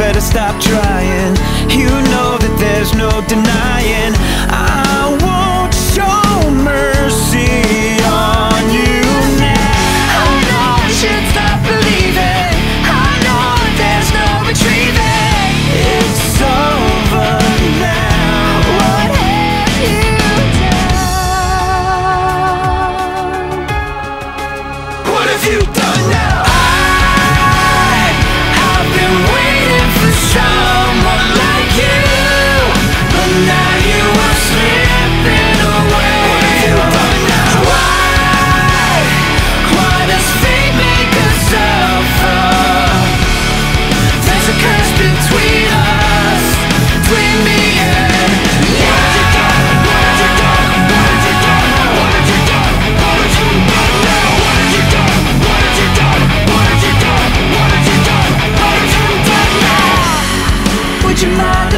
better stop trying. You know that there's no denying. have you done now?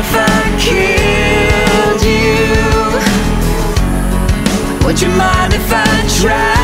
if I killed you? Would you mind if I tried?